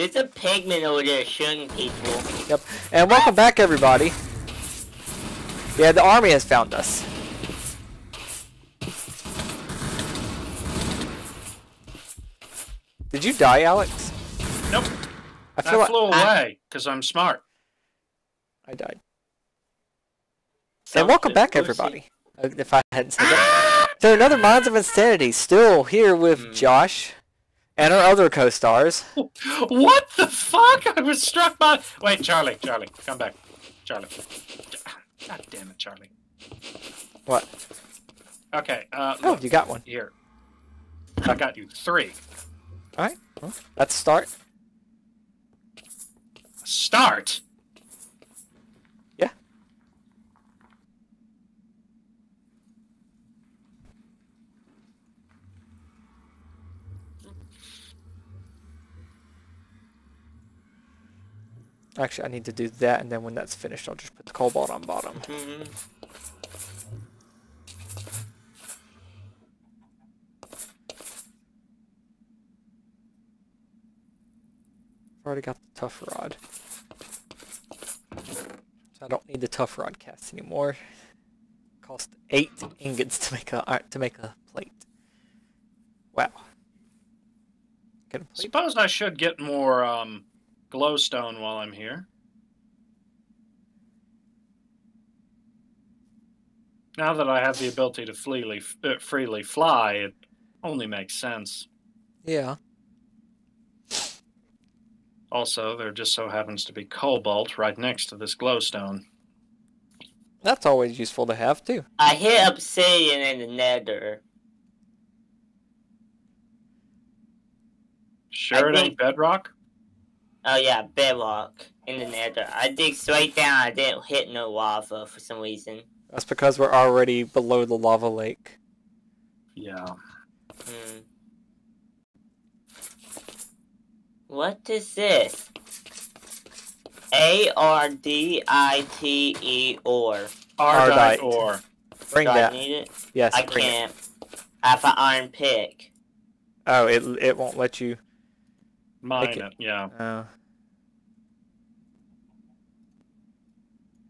There's a pigman over there shooting people. Yep. And welcome back, everybody. Yeah, the army has found us. Did you die, Alex? Nope. I I feel like flew away because I'm smart. I died. And welcome back, everybody. Uh, If I hadn't said that. So another Minds of Insanity, still here with Hmm. Josh and our other co-stars. What the fuck? I was struck by. Wait, Charlie, Charlie, come back. Charlie. God damn it, Charlie. What? Okay, uh, Oh, look, you got one. here. I got you three. All right. Well, let's start. Start. Yeah. Actually, I need to do that, and then when that's finished, I'll just put the cobalt on bottom. Mhm. Already got the tough rod. So I don't need the tough rod cast anymore. Cost eight ingots to make a to make a plate. Wow. Plate. Suppose I should get more um, glowstone while I'm here. Now that I have the ability to freely, uh, freely fly, it only makes sense. Yeah. Also, there just so happens to be cobalt right next to this glowstone. That's always useful to have too. I hit obsidian in the nether. Sure, I it think- ain't bedrock? Oh yeah, bedrock in the nether. I dig straight down. I didn't hit no lava for some reason. That's because we're already below the lava lake. Yeah. Hmm. What is this? A R D I T E or. Ardite Ardite. ore. Bring Do I that. need it? Yes. I bring it. can't. I have an iron pick. Oh, it it won't let you. Mine Make it- it, yeah. Uh,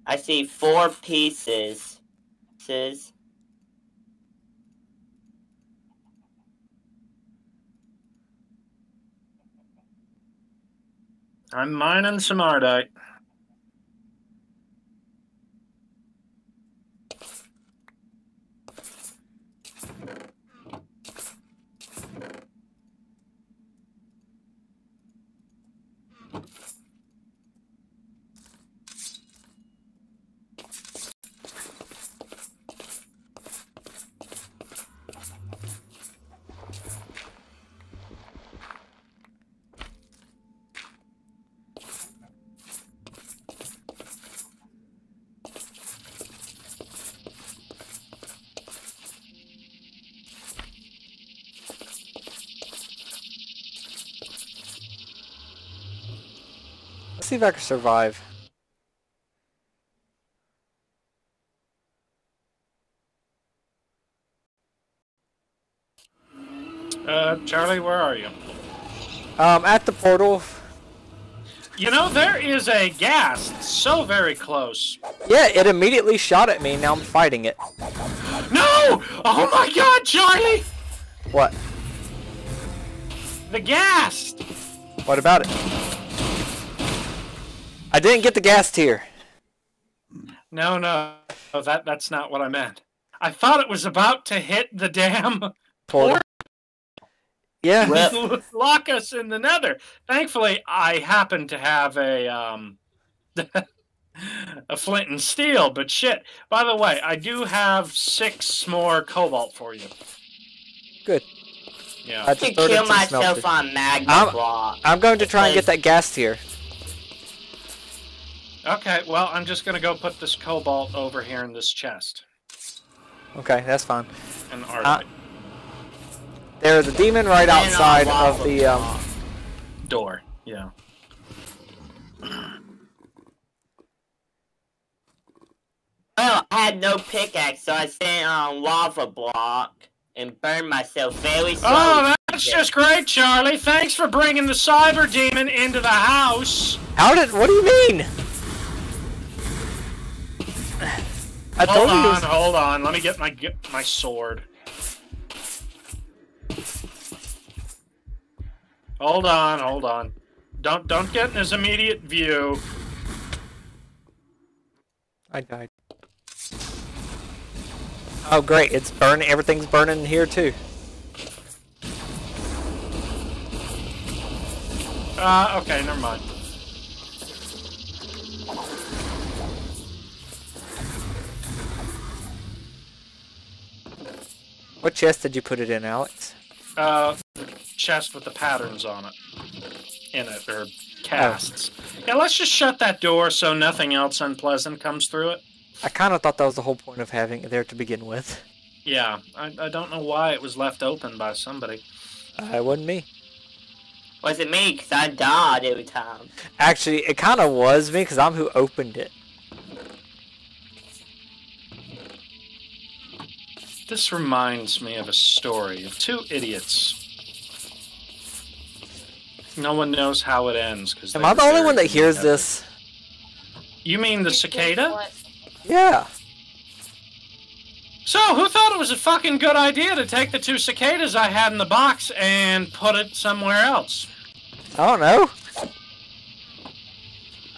I see four pieces. Says I'm mining some Ardite. See if I can survive. Uh, Charlie, where are you? Um, at the portal. You know, there is a gas so very close. Yeah, it immediately shot at me. Now I'm fighting it. No! Oh my god, Charlie! What? The gas! What about it? I didn't get the gas tier. No, no. Oh, that, that's not what I meant. I thought it was about to hit the damn Portal. Yeah. Well- lock us in the nether. Thankfully, I happen to have a um a flint and steel, but shit. By the way, I do have six more cobalt for you. Good. Yeah. I I could kill myself smelter. on magma I'm- I'm going to try and get that gas tier. Okay, well, I'm just gonna go put this cobalt over here in this chest. Okay, that's fine. And Uh, There's a demon right And outside of the um. door. Yeah. Well, I had no pickaxe, so I stayed on lava block and burned myself very slowly. Oh, That's just great, Charlie. Thanks for bringing the cyber demon into the house. How did? What do you mean? I Hold told you. on, was- hold on. Let me get my get my sword. Hold on, hold on. Don't don't get in his immediate view. I died. Oh great! It's burning. Everything's burning here too. Uh, okay, never mind. What chest did you put it in, Alex? Uh, chest with the patterns on it, in it or casts. Yeah, let's just shut that door so nothing else unpleasant comes through it. I kind of thought that was the whole point of having it there to begin with. Yeah, I, I don't know why it was left open by somebody. Uh, it wasn't me. Was it me? Because I died every time. Actually, it kind of was me because I'm who opened it. This reminds me of a story of two idiots. No one knows how it ends because. Am I the only one that hears this? You mean the cicada? Yeah. So, who thought it was a fucking good idea to take the two cicadas I had in the box and put it somewhere else? I don't know.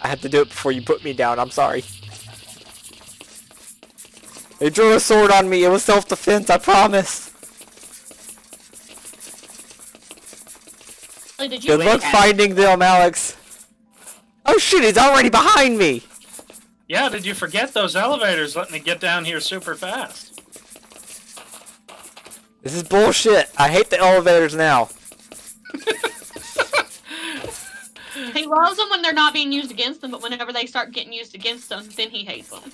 I had to do it before you put me down. I'm sorry. They drew a sword on me. It was self-defense. I promise. Did you Good wait, luck finding them, Alex. Oh shit! He's already behind me. Yeah, did you forget those elevators letting me get down here super fast? This is bullshit. I hate the elevators now. He loves them when they're not being used against them, but whenever they start getting used against them, then he hates them.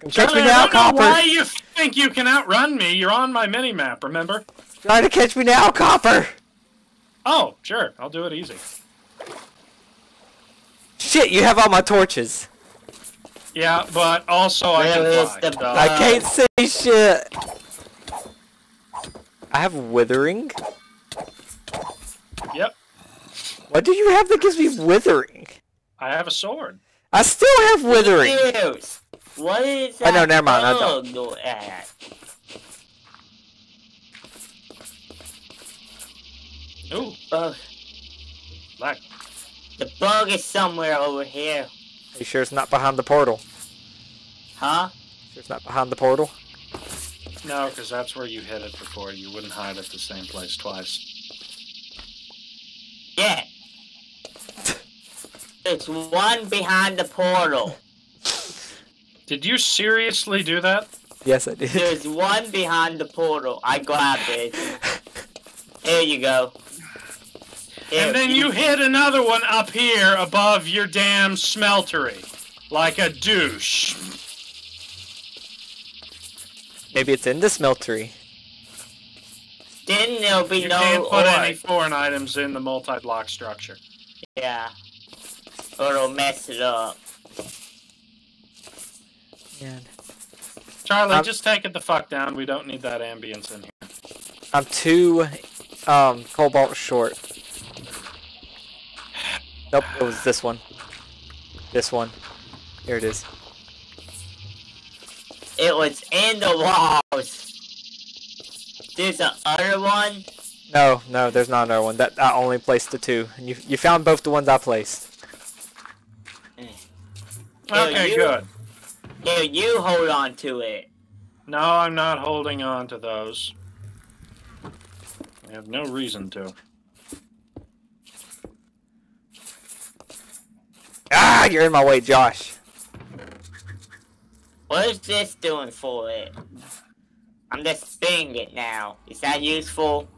Catch Charlie, me now, I don't know why you think you can outrun me. You're on my mini map, remember? Try to catch me now, Copper. Oh, sure, I'll do it easy. Shit! You have all my torches. Yeah, but also I can fly, so. I can't see shit. I have withering. Yep, What do you have that gives me withering? I have a sword. I still have withering. Ears. What is oh, I that? know, never mind, I don't. bug at? Ooh, Bug. black. The bug is somewhere over here. Are you sure it's not behind the portal? Huh? Sure it's not behind the portal? No, because that's where you hid it before. You wouldn't hide at the same place twice. Yeah. It's one behind the portal. Did you seriously do that? Yes, I did. There's one behind the portal. I grabbed it. Here you go. Here, And then you hit another one up here above your damn smeltery. Like a douche. Maybe it's in the smeltery. Then there'll be You no can't put ore. any foreign items in the multi-block structure. Yeah. Or it'll mess it up. Man. Charlie, I'm- just take it the fuck down. We don't need that ambience in here. I'm two um, cobalt short. Nope, it was this one. This one. Here it is. It was in the walls. There's a other one. No, no, there's not another one. That I only placed the two. And you you found both the ones I placed. Yeah, Okay, you- good. Here, you hold on to it. No, I'm not holding on to those. I have no reason to. Ah, you're in my way, Josh. What is this doing for it? I'm just spinning it now. Is that useful?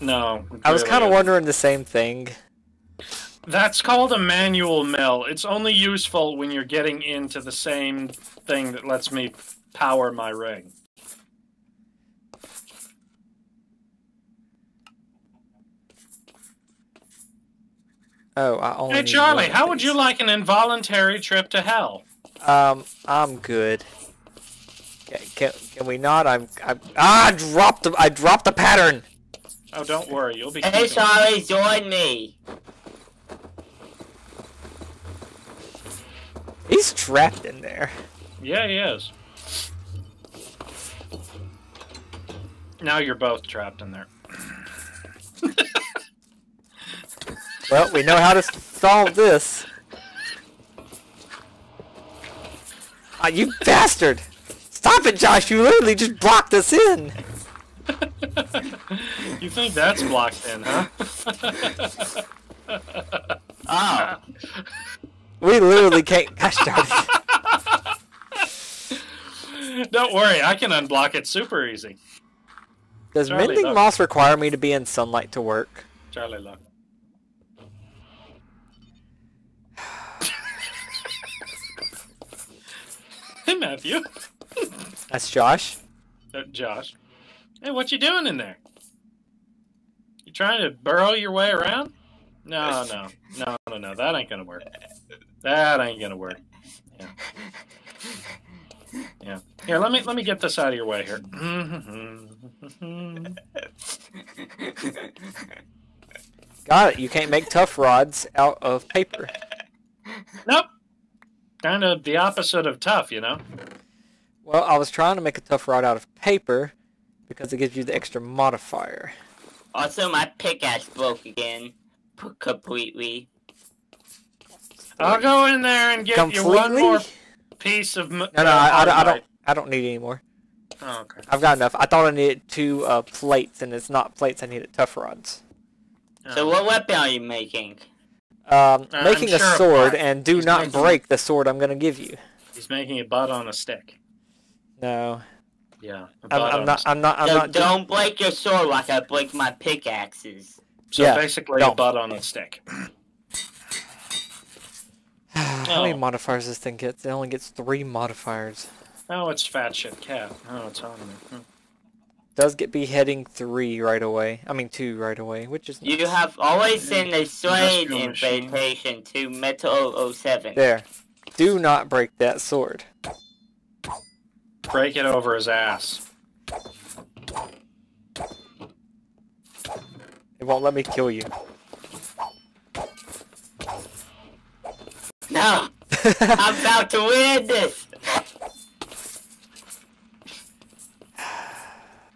No. it I was really kind of wondering the same thing. That's called a manual mill. It's only useful when you're getting into the same thing that lets me power my ring. Oh, I only. Hey, Charlie, how would you like an involuntary trip to hell? Um, I'm good. Can, can, can we not? I'm, I'm ah, I dropped the I dropped the pattern. Oh, don't worry, you'll be. Hey, Charlie, join me. He's trapped in there. Yeah, he is. Now you're both trapped in there. Well, we know how to solve this. Ah, you bastard! Stop it, Josh! You literally just blocked us in! you think that's blocked in, huh? Oh, We literally can't. Gosh darn it. Don't worry, I can unblock it super easy. Does Charlie, mending look. moss require me to be in sunlight to work? Charlie, look. hey, Matthew. That's Josh. Uh, Josh. Hey, what you doing in there? You trying to burrow your way around? No, no, no, no, no. That ain't gonna work. That ain't gonna work. Yeah. Yeah. Here, let me let me get this out of your way here. Got it. You can't make tough rods out of paper. nope. Kind of the opposite of tough, you know. Well, I was trying to make a tough rod out of paper because it gives you the extra modifier. also my pickaxe broke again. Completely. I'll go in there and get you one more piece of. m- No, no, uh, I, I, don't- I don't. I don't need any more. Oh, okay. I've got enough. I thought I needed two uh, plates, and it's not plates. I needed tough rods. So Oh. what weapon are you making? Um, I'm making sure a sword, and do He's not making- break the sword I'm going to give you. He's making a butt on a stick. No, Yeah. a I'm, I'm not. I'm not. I'm so not. don't break your sword like I break my pickaxes. So Yeah, basically, a don't. butt on a stick. How many Oh. modifiers this thing gets? It only gets three modifiers. Oh, it's fat shit cat. Oh, it's on me. Hmm. Does get beheading three right away. I mean two right away, which is You nice. have always sent a slave Industrial invitation to Metal 007. there. Do not break that sword. Break it over his ass. It won't let me kill you. No! I'm about to win this!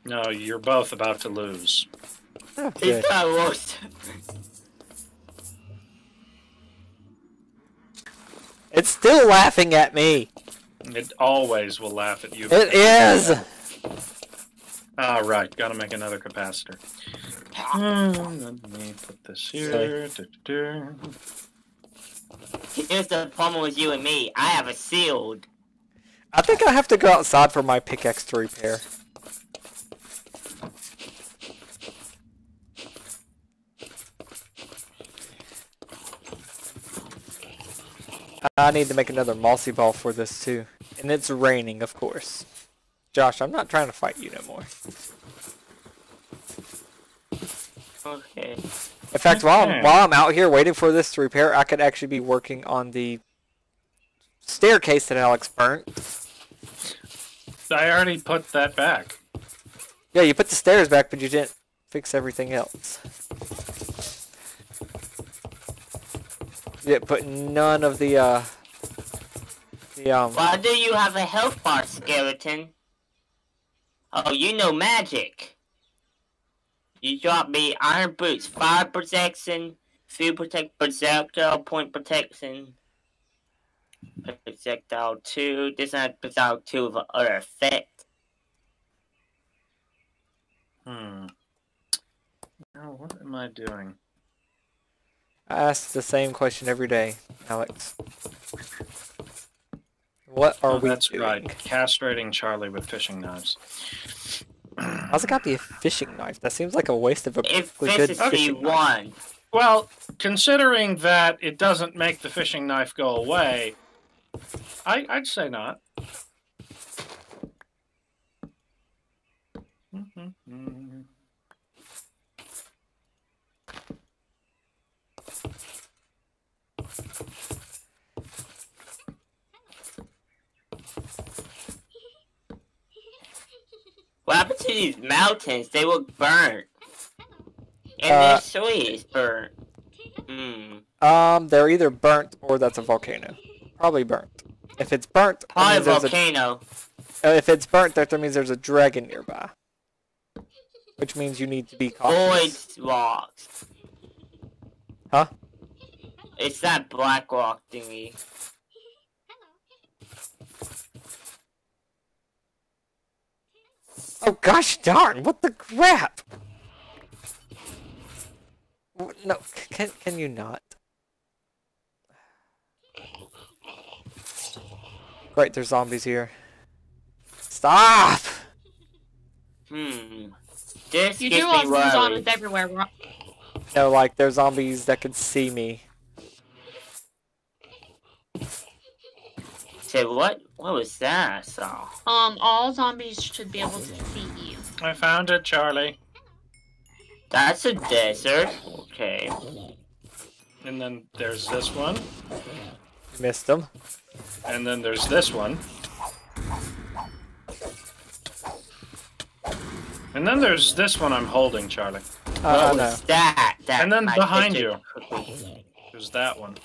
No, you're both about to lose. Oh, He's good. got lost. It's still laughing at me. It always will laugh at you. It is. All right, gotta make another capacitor. Hmm, Let me put this here. Du-du-du. Here's the problem with you and me. I have a shield. I think I have to go outside for my pickaxe to repair. I need to make another mossy ball for this too. And it's raining, of course. Josh, I'm not trying to fight you no more. Okay. In fact, while I'm, while I'm out here waiting for this to repair, I could actually be working on the staircase that Alex burnt. I already put that back. Yeah, you put the stairs back, but you didn't fix everything else. You didn't put none of the, uh, the, um, Why do you have a health bar, skeleton? Oh, you know magic. You dropped me iron boots, fire protection, field protect, projectile, point protection, projectile 2. This is projectile 2 with other effect. Hmm. Now, what am I doing? I ask the same question every day, Alex. What are oh, we that's doing? right. Castrating Charlie with fishing knives. How's it got a fishing knife? That seems like a waste of a perfectly good Efficiency fishing knife. 1. Well, considering that it doesn't make the fishing knife go away, I, I'd say not. What happened to these mountains? They look burnt. And Uh, this tree is burnt. Hmm. Um, they're either burnt or that's a volcano. Probably burnt. If it's burnt, Probably a, volcano. uh, if it's burnt, that means there's a dragon nearby. Which means you need to be cautious. Void rocks. Huh? It's that black rock thingy. Oh gosh darn! What the crap? No, can can you not? Great, there's zombies here. Stop! Hmm. This You gets do me have zombies everywhere. bro. No, like there's zombies that can see me. Say what? What was that I saw? Um, all zombies should be able to see you. I found it, Charlie. That's a desert. Okay. And then there's this one. Missed them. And then there's this one. And then there's this one I'm holding, Charlie. I what know. was that? That And then behind you. There's that one.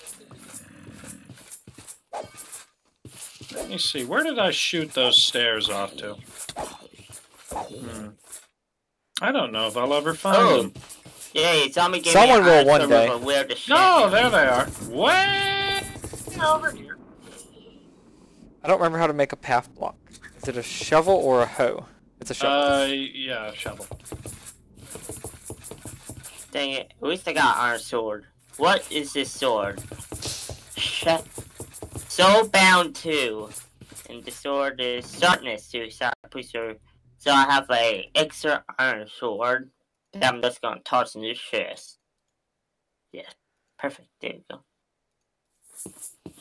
Let me see. Where did I shoot those stairs off to? Hmm. I don't know if I'll ever find Oh. them. Yeah, zombie gave Someone me will one day. Where the shit. No, there they are. Way over here. I don't remember how to make a path block. Is it a shovel or a hoe? It's a shovel. Uh, yeah, shovel. Dang it. At least I got iron sword. What is this sword? Shut. Soul bound 2. And the sword is sharpness 2. So, I'm pretty sure. so I have a extra iron sword that I'm just gonna toss in this chest. Yeah. Perfect. There you go.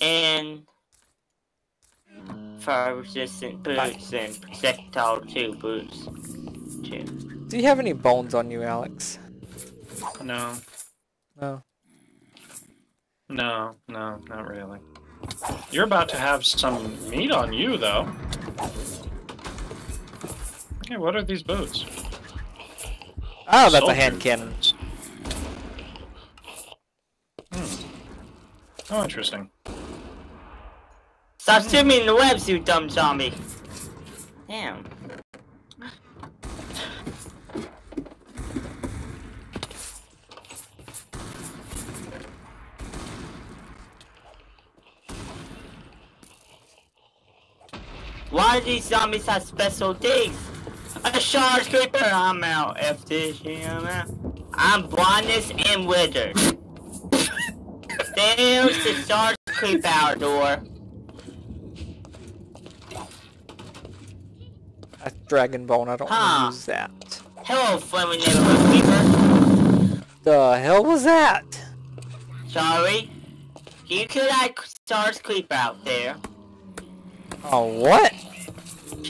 And fire resistant boots and projectile 2 boots. 2. Do you have any bones on you, Alex? No, No. no, no, not really. You're about to have some meat on you, though. Hey, what are these boots? Oh, that's a hand cannon. Hmm. Oh, interesting. Stop shooting me in the webs, you dumb zombie. Damn. Why do these zombies have special things? A charge creeper, I'm out. F this shit, I'm out. I'm blindness and withered. There's the charge creep out door. A dragon bone. I don't Huh. use that. Hello, friendly neighborhood creeper. The hell was that? Sorry. You could have charge creeper out there. Oh, what?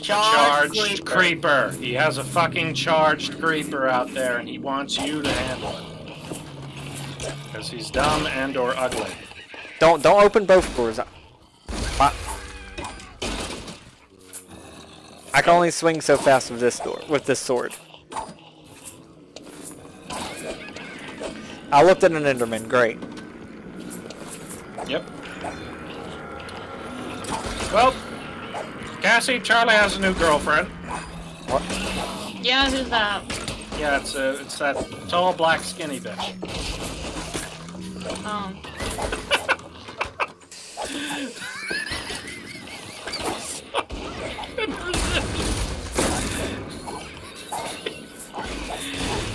Charge Charged creeper. He has a fucking charged creeper out there, and he wants you to handle it. Because he's dumb and or ugly. Don't don't open both doors. I, I can only swing so fast with this door with this sword. I looked at an Enderman. Great. Yep. Well, Cassie, Charlie has a new girlfriend. What? Yeah, who's that? Yeah, it's uh, it's that tall, black, skinny bitch. Um,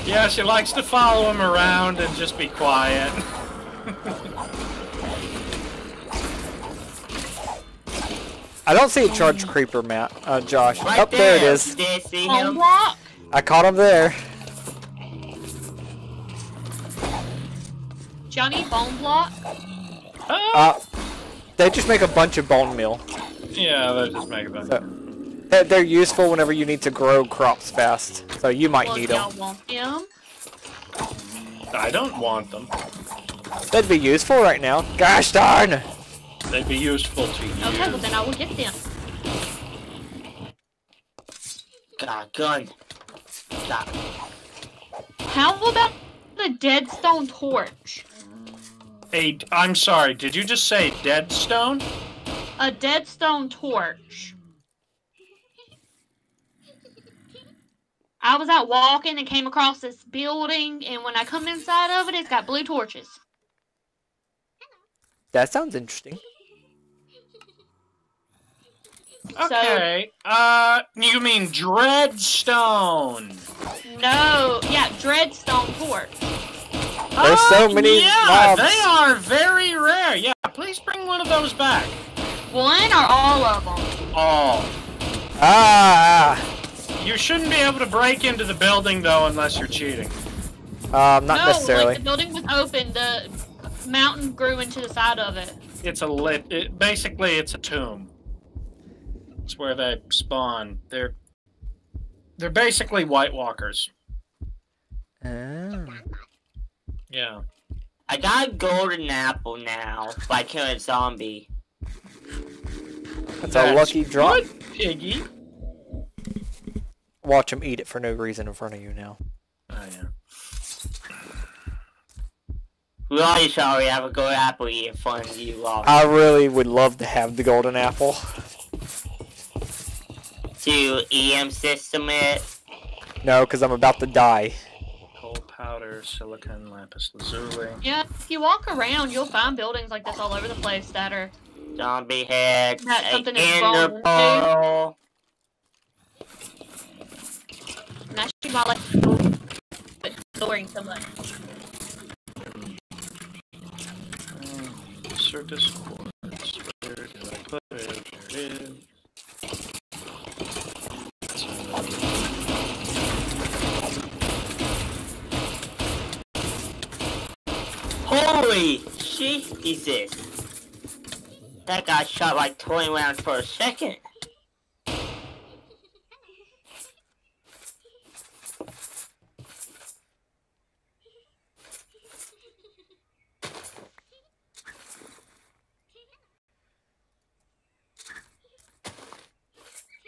Yeah, she likes to follow him around and just be quiet. I don't see a charge creeper, Matt. Uh, Josh. Right oh, there it is. Did you see him? I caught him there. Johnny bone block. Uh, they just make a bunch of bone meal. yeah, that just make it better. So, they're- they're useful whenever you need to grow crops fast. So you might Well, need y'all them. want them? I don't want them. They'd be useful right now. Gosh darn! They'd be useful to you. Okay, well then I will get them. Got a gun. Got How about the dead stone torch. A, I'm sorry, did you just say dead stone? A dead stone torch. I was out walking and came across this building, and when I come inside of it, it's got blue torches. That sounds interesting. Okay. uh, you mean Dreadstone? No, yeah, dreadstone torch. There's so Oh, many Yeah, mobs. they are very rare. Yeah, please bring one of those back. One or all of them? All. Ah, you shouldn't be able to break into the building though unless you're cheating. um, not no, necessarily. like the building was open, the mountain grew into the side of it. It's a lit. It, basically, it's a tomb. It's where they spawn. They're they're basically White Walkers. Ah. Yeah. I got a golden apple now by killing a zombie. That's a lucky drop. Good, piggy. Watch him eat it for no reason in front of you now. Oh yeah. We already sorry have a golden apple eat in front of you all. I really would love to have the golden apple. To EM system it. No, because I'm about to die. Coal powder, silicon, lapis lazuli. Yeah, if you walk around, you'll find buildings like this all over the place that are. Zombie head. That's a something that's ender wrong, pearl. And that's not like. But storing so much. Um, certus quartz. Where did I put it? There it is. Holy Jesus! That guy shot like 20 rounds per second.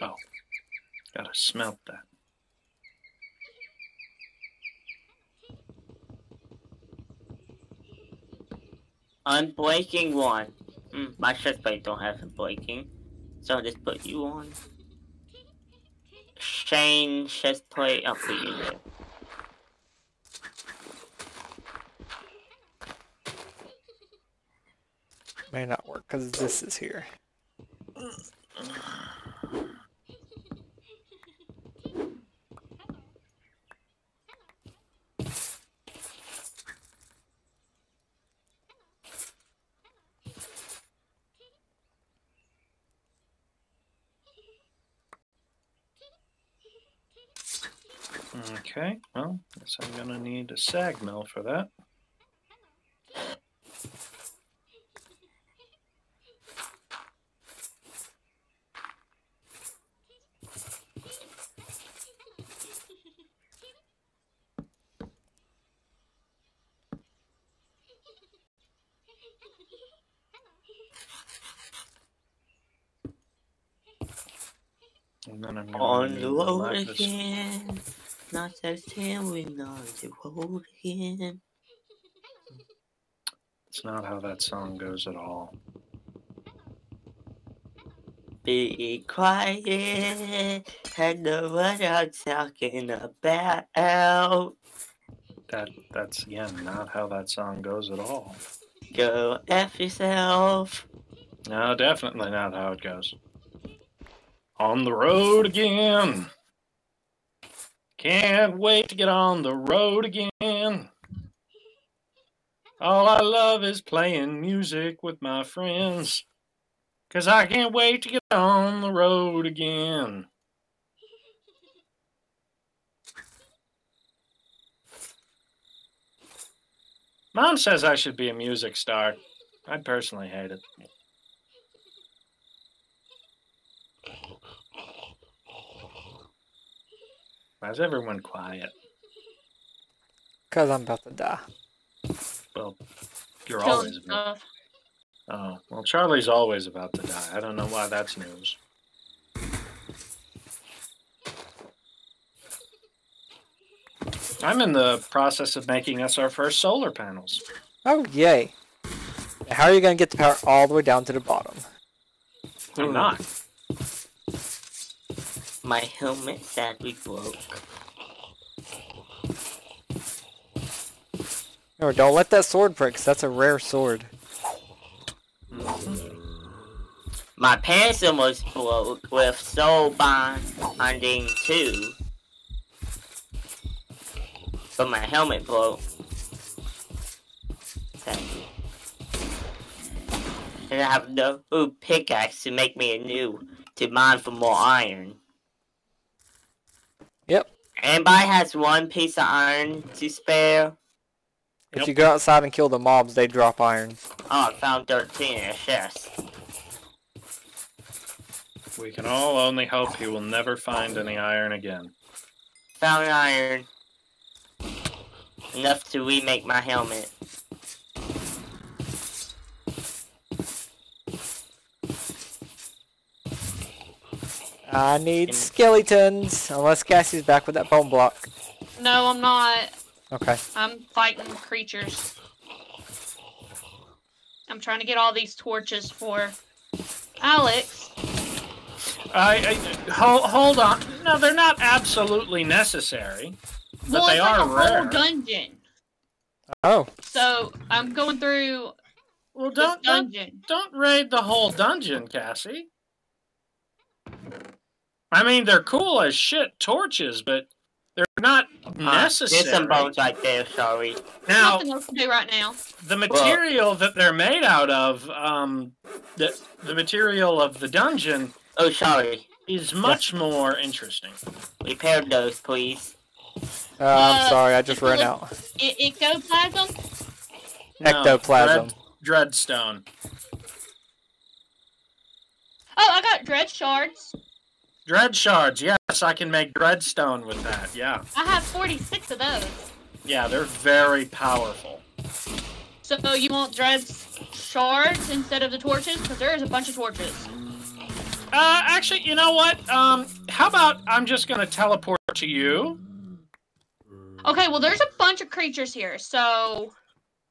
Oh, Gotta smelt that. Unbreaking one. Hmm, my chest plate don't have unbreaking. So I'll just put you on. Shane chest plate, I'll put you there. May not work because this is here. Okay, guess I'm gonna need a sag mill for that. And then I'm gonna On need the lapis- again. Not just him, we on the road again. It's not how that song goes at all. Be quiet and know what I'm talking about. That that's again not how that song goes at all. Go F yourself. No, definitely not how it goes. On the road again. Can't wait to get on the road again. All I love is playing music with my friends. Cause I can't wait to get on the road again. Mom says I should be a music star. I personally hate it. Why is everyone quiet? Because I'm about to die. Well, you're Killing always about. stuff. Oh, well, Charlie's always about to die. I don't know why that's news. I'm in the process of making us our first solar panels. Oh, yay. How are you going to get the power all the way down to the bottom? I'm not. My helmet sadly broke. No, don't let that sword break, 'cause that's a rare sword. Mm. My pants almost broke with soul binding too. But my helmet broke. Thank you. And I have no pickaxe to make me a new to mine for more iron. Yep. Anybody has one piece of iron to spare? If Yep. you go outside and kill the mobs, they drop iron. Oh, I found 13 in a chest. We can all only hope he will never find any iron again. Found iron. Enough to remake my helmet. I need skeletons, unless Cassie's back with that bone block. No, I'm not. Okay. I'm fighting creatures. I'm trying to get all these torches for Alex. I, I hold, hold on. No, they're not absolutely necessary, but well, they it's like are a rare. whole dungeon. Oh, So I'm going through well, don't, don't don't raid the whole dungeon, Cassie. I mean, they're cool as shit torches, but they're not Uh, necessary. There's some bones right there, sorry. now, Nothing else to do right now. the material that they're made out of, um, the the material of the dungeon Oh, sorry. is much more interesting. Repair those, please. uh, I'm Uh, sorry, I just ran look- out. I- ectoplasm. No, Ectoplasm. Dread, dreadstone. Oh, I got dread shards. Dread shards. Yes, I can make dreadstone with that. Yeah. I have 46 of those. Yeah, they're very powerful. So you want dread shards instead of the torches? Because there is a bunch of torches. Uh, actually, you know what? Um, how about I'm just gonna teleport to you? Okay, well there's a bunch of creatures here, so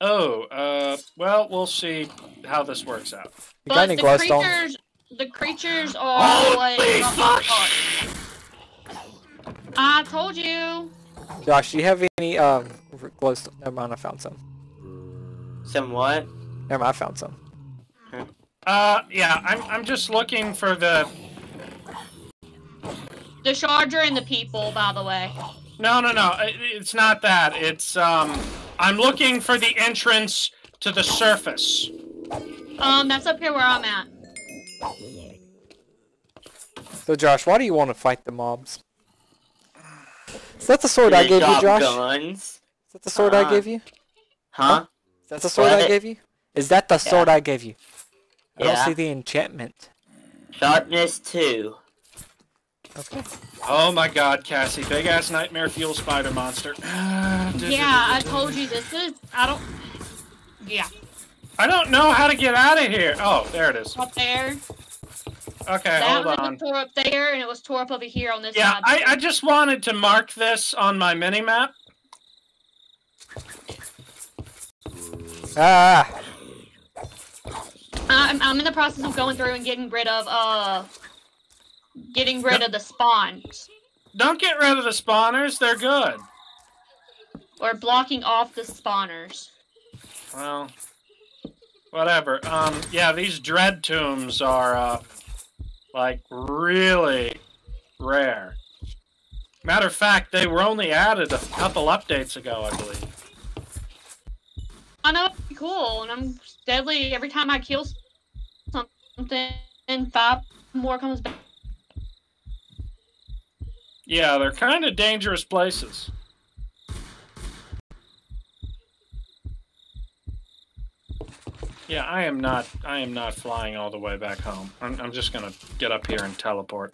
Oh, uh, well, we'll see how this works out. You but the creatures the creatures are what Holy got me fuck! I told you. Josh, do you have any um r- glowstone? Never mind, I found some. Some what? Never mind, I found some. Uh, yeah, I'm I'm just looking for the. The charger and the people, by the way. No, no, no. It's not that. It's um, I'm looking for the entrance to the surface. Um, that's up here where I'm at. So, Josh, why do you want to fight the mobs? Is that the sword I gave you, Josh? Guns. Is that the sword I gave you? Huh? Is that the sword I gave you? Is that the sword I gave you? I don't see the enchantment. Sharpness 2. Okay. Oh my God, Cassie! Big ass nightmare fuel spider monster. Yeah, I told you this is. I don't. Yeah, I don't know how to get out of here. Oh, there it is. up there. Okay, that hold one on. was tore up there, and it was tore up over here on this Yeah, side. I, I just wanted to mark this on my mini map. Ah! I'm, I'm in the process of going through and getting rid of uh, getting rid of the spawns Don't get rid of the spawners; they're good. or blocking off the spawners. Well, whatever. Um, yeah, these dread tombs are uh, like really rare. Matter of fact, they were only added a couple updates ago, I believe. I know it's cool, and I'm deadly every time I kill something, and five more comes back. Yeah, they're kind of dangerous places. Yeah, I am not. I am not flying all the way back home. I'm, I'm just gonna get up here and teleport.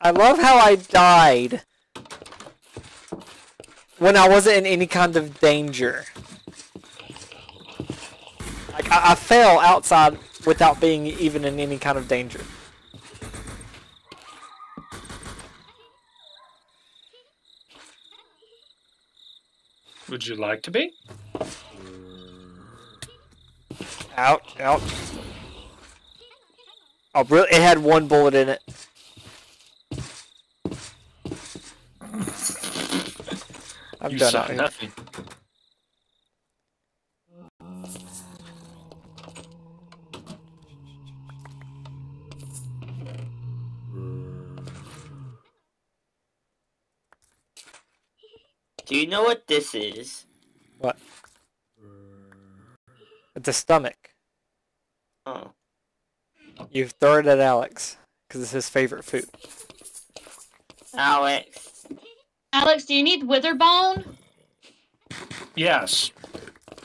I love how I died when I wasn't in any kind of danger. Like I, I fell outside without being even in any kind of danger. Would you like to be? Ouch, ouch. Oh, really? It had one bullet in it. I'm you done saw out here. nothing. Do you know what this is? What? It's a stomach. Oh. You throw it at Alex because it's his favorite food. Alex. Alex, do you need Witherbone? Yes.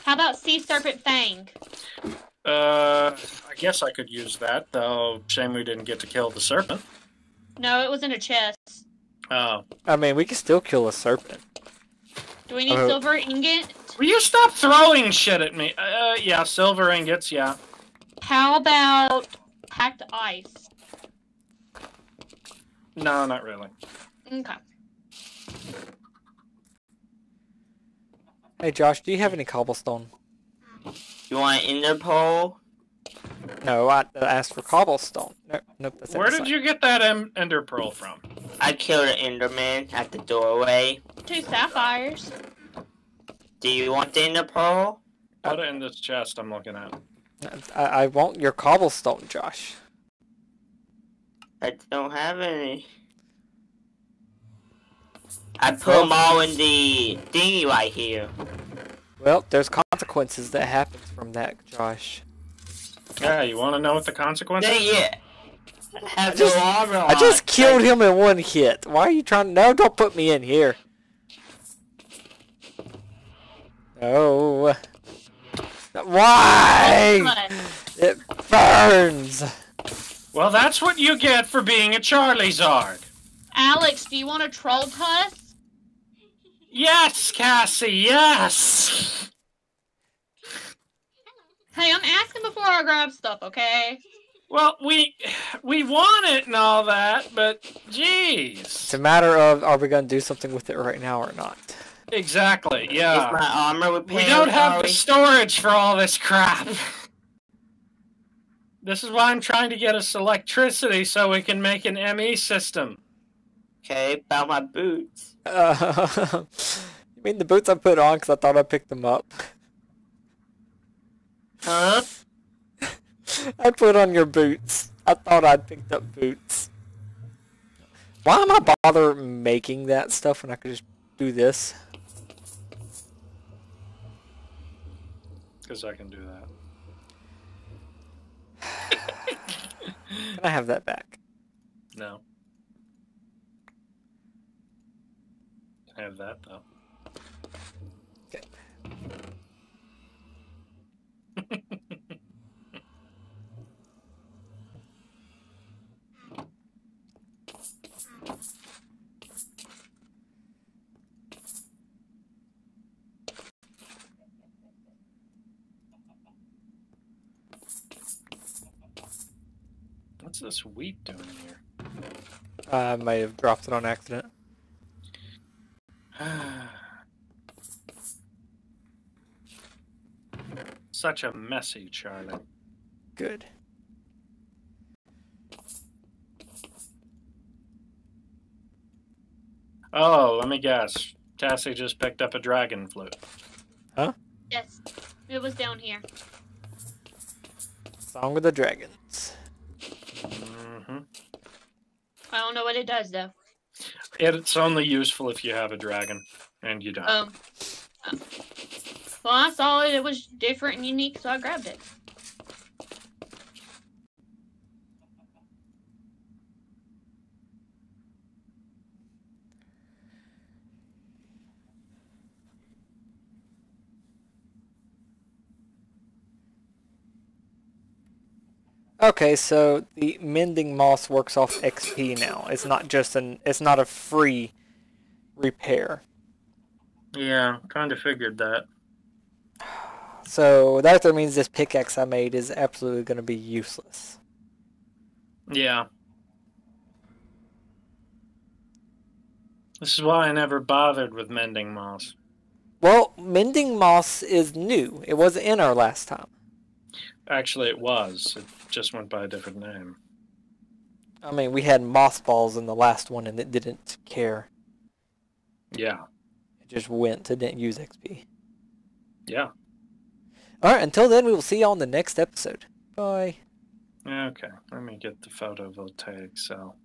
How about Sea Serpent Fang? Uh, I guess I could use that, though. Shame we didn't get to kill the serpent. No, it was in a chest. Oh. I mean, we can still kill a serpent. Do we need Uh, silver ingot? Will you stop throwing shit at me? Uh, yeah, silver ingots, yeah. How about packed ice? No, not really. Okay. Hey, Josh, do you have any cobblestone? You want ender pearl? No, I I asked for cobblestone. Nope, nope. That's Where did you get that em- ender pearl from? I killed an Enderman at the doorway. Two sapphires. Do you want the ender pearl? Put it in this chest I'm looking at. I, I want your cobblestone, Josh. I don't have any. I put them all in the thingy right here. Well, there's consequences that happens from that, Josh. Yeah, you want to know what the consequences? Dang it! I have I just- no I just killed him in one hit. Why are you trying? No, don't put me in here. No. Why? It burns. Well, that's what you get for being a Charizard. Alex, do you want a troll tusk? Yes, Cassie, yes! Hey, I'm asking before I grab stuff, okay? Well, we we want it and all that, but jeez. It's a matter of are we going to do something with it right now or not? Exactly, Is yeah. my armor repaired? We don't have the storage for all this crap. This is why I'm trying to get us electricity so we can make an ME system. Okay, about my boots. Uh, you mean the boots I put on because I thought I picked them up? Huh? I put on your boots. I thought I'd picked up boots. Why am I bother making that stuff when I could just do this? Because I can do that. Can I have that back? No. I have that though. Okay. This wheat doing here? I may have dropped it on accident. Such a messy Charlie. Good. Oh, let me guess. Cassie just picked up a dragon flute. Huh? Yes. It was down here. Song of the Dragons. hmm I don't know what it does though. It's only useful if you have a dragon, and you don't. Um. Well, I saw it. It was different and unique, so I grabbed it. Okay, so the mending moss works off XP now. It's not just an. It's not a free repair. yeah, kind of figured that. So that means this pickaxe I made is absolutely going to be useless. Yeah. This is why I never bothered with mending moss. Well, mending moss is new. It wasn't in our last time. Actually, it was. It just went by a different name. I mean, we had moss balls in the last one, and it didn't care. Yeah. It just went. It didn't use XP. Yeah. All right. Until then, we will see you on the next episode. Bye. Okay. Let me get the photovoltaic cell.